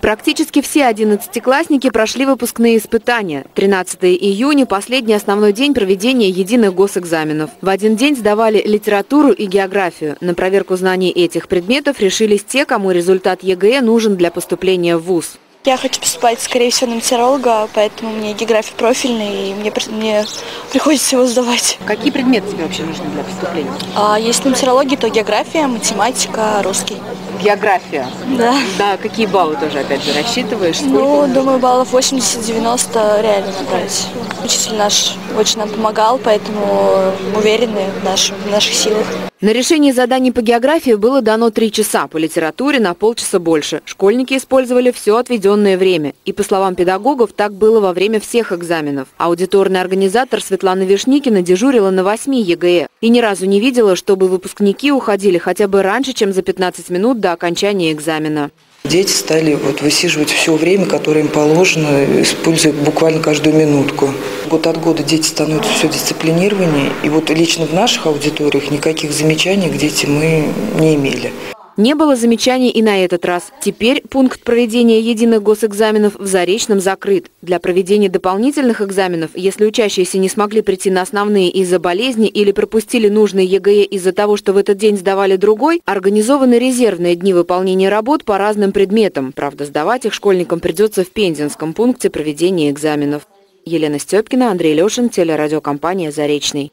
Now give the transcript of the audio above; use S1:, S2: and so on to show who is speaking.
S1: Практически все одиннадцатиклассники прошли выпускные испытания. 13 июня – последний основной день проведения единых госэкзаменов. В один день сдавали литературу и географию. На проверку знаний этих предметов решились те, кому результат ЕГЭ нужен для поступления в ВУЗ.
S2: Я хочу поступать, скорее всего, на метеоролога, поэтому мне география профильный, и мне, мне приходится его сдавать.
S1: Какие предметы тебе вообще нужны для поступления?
S2: А если на метеорологии, то география, математика, русский.
S1: География?
S2: Да.
S1: Да, какие баллы тоже, опять же, рассчитываешь? Сколько
S2: ну, думаю, баллов 80-90 реально набрать. Учитель наш очень нам помогал, поэтому уверены в, наш, в наших силах.
S1: На решение заданий по географии было дано три часа, по литературе на полчаса больше. Школьники использовали все отведенное время. И, по словам педагогов, так было во время всех экзаменов. Аудиторный организатор Светлана Вишникина дежурила на 8 ЕГЭ и ни разу не видела, чтобы выпускники уходили хотя бы раньше, чем за 15 минут до окончания экзамена.
S3: Дети стали вот высиживать все время, которое им положено, используя буквально каждую минутку. Год от года дети становятся все дисциплинированнее. И вот лично в наших аудиториях никаких замечаний к детям мы не имели.
S1: Не было замечаний и на этот раз. Теперь пункт проведения единых госэкзаменов в Заречном закрыт. Для проведения дополнительных экзаменов, если учащиеся не смогли прийти на основные из-за болезни или пропустили нужные ЕГЭ из-за того, что в этот день сдавали другой, организованы резервные дни выполнения работ по разным предметам. Правда, сдавать их школьникам придется в Пензенском пункте проведения экзаменов. Елена Степкина, Андрей Лешин, телерадиокомпания «Заречный».